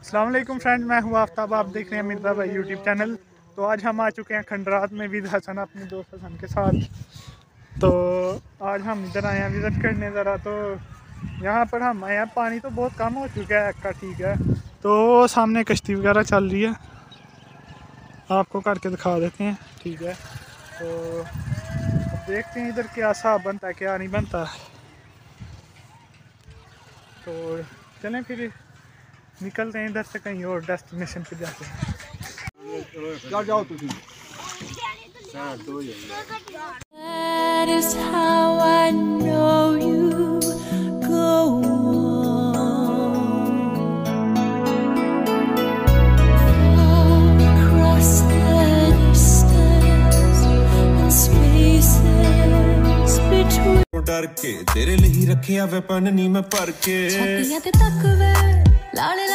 Aslam friend मैं हूँ आफ्ताब, आप देख रहे हैं मिर्ज़ा भाई यूट्यूब चैनल तो आज हम आ चुके हैं खंडरात में विद हसन, अपने दोस्त हसन के साथ। तो आज हम इधर आए हैं विज़िट करने ज़रा तो यहाँ पर हम आए हैं। पानी तो बहुत कम हो चुका है का ठीक है। तो सामने कश्ती वगैरह चल रही है। आपको करके दिखा देते हैं, ठीक है। तो देखते हैं इधर क्या हिसाब बनता है, क्या नहीं बनता। तो चलें फिर। निकलते हैं इधर से कहीं और डेस्टिनेशन पे जाते हैं क्या जाओ तुम That is how I know you go on. Across the distance and spaces between. ਡਰ ਕੇ ਤੇਰੇ ਲਈ ਰੱਖਿਆ ਵੈਪਨ ਨਹੀਂ ਮੈਂ ਭਰ ਕੇ ਛਾਤੀਆਂ ਤੇ ਤੱਕ ਵੇ ਲਾਲੇ